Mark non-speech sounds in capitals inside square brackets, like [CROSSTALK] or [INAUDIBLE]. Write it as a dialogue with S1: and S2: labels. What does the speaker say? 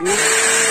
S1: Mm. [LAUGHS]